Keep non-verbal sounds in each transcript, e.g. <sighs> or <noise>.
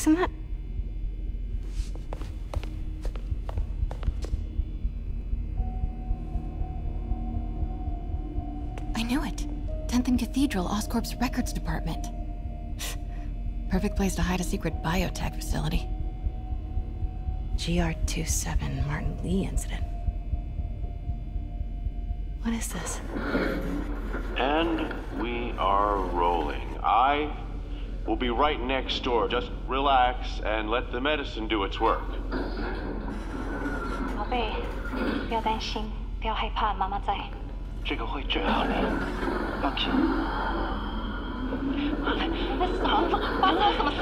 Isn't that... I knew it. 10th and Cathedral, Oscorp's records department. <sighs> Perfect place to hide a secret biotech facility. GR27 Martin Li incident. What is this? And we are rolling. I will be right next door. Just relax and let the medicine do its work. 宝贝，不要担心，不要害怕，妈妈在。这个会治好的，放心。那是什么？发生了什么事？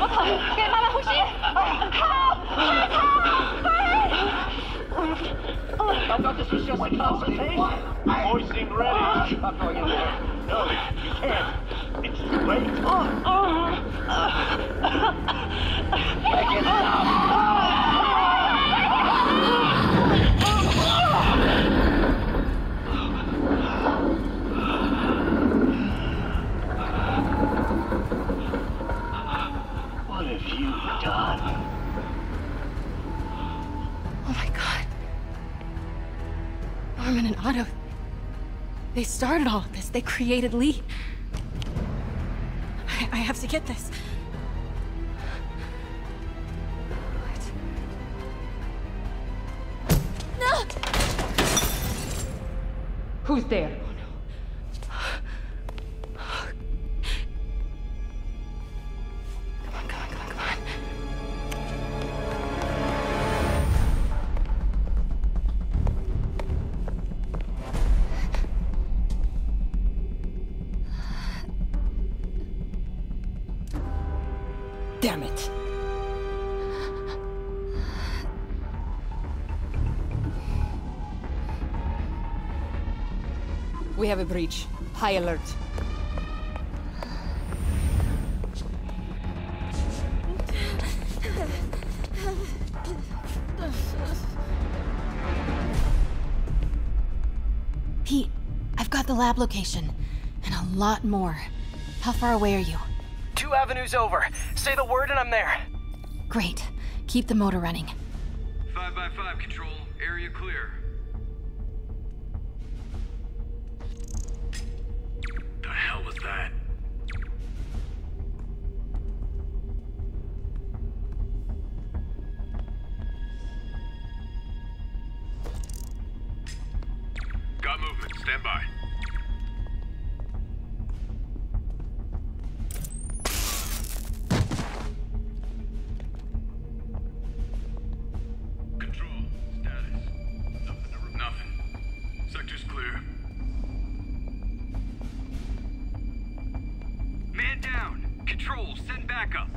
我疼，给妈妈呼吸。好，好，快！ I've got to see my concentration. Hoisting ready. I'm going in there. No, you can't. It's too late. Make it stop. What have you done? Oh my god. Norman and Otto. They started all of this. They created Li. I, have to get this. What? No! Who's there? Damn it. We have a breach. High alert. Pete, I've got the lab location. And a lot more. How far away are you? Two avenues over. Say the word and I'm there. Great. Keep the motor running. 5 by 5 control. Area clear. The hell was that? Got movement. Stand by. Man down. Control. Send backup.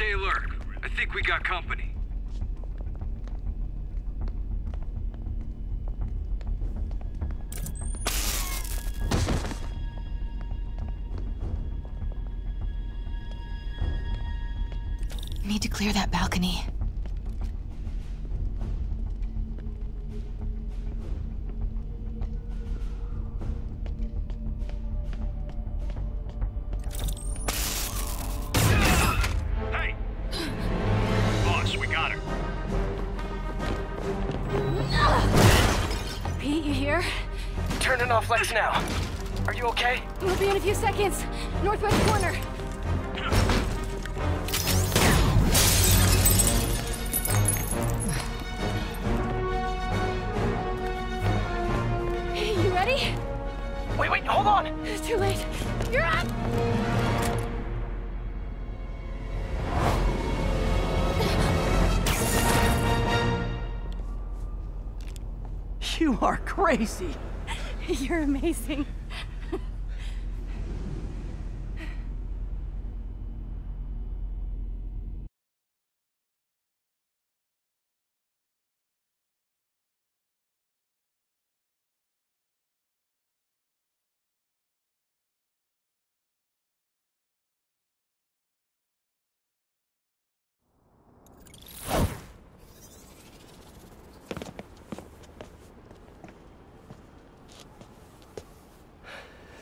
Stay alert. I think we got company. Need to clear that balcony. Pete, you here? Turning off lights now. Are you okay? We'll be in a few seconds. Northwest corner. You ready? Wait, wait, hold on! It's too late. You're up! You are crazy! <laughs> You're amazing.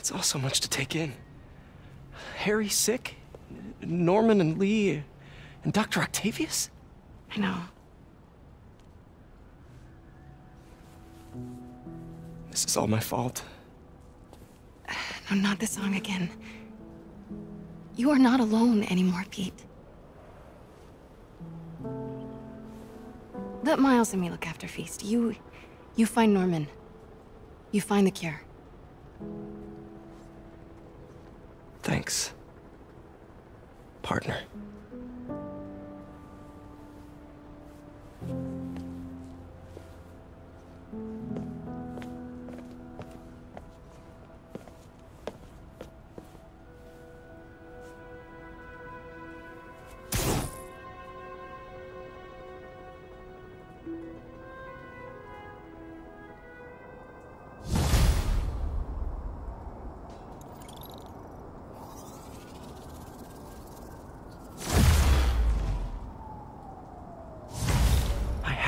It's all so much to take in. Harry sick? Norman and Li and Dr. Octavius? I know. This is all my fault. No, not this song again. You are not alone anymore, Pete. Let Miles and me look after Feast. You... you find Norman. You find the cure. Thanks. Partner.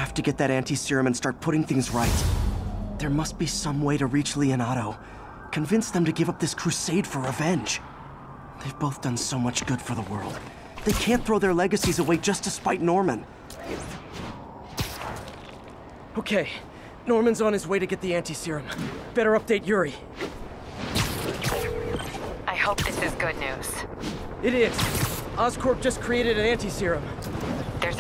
Have to get that anti-serum and start putting things right. There must be some way to reach Li and Otto. Convince them to give up this crusade for revenge. They've both done so much good for the world. They can't throw their legacies away just to spite Norman. Okay, Norman's on his way to get the anti-serum. Better update Yuri. I hope this is good news. It is. Oscorp just created an anti-serum.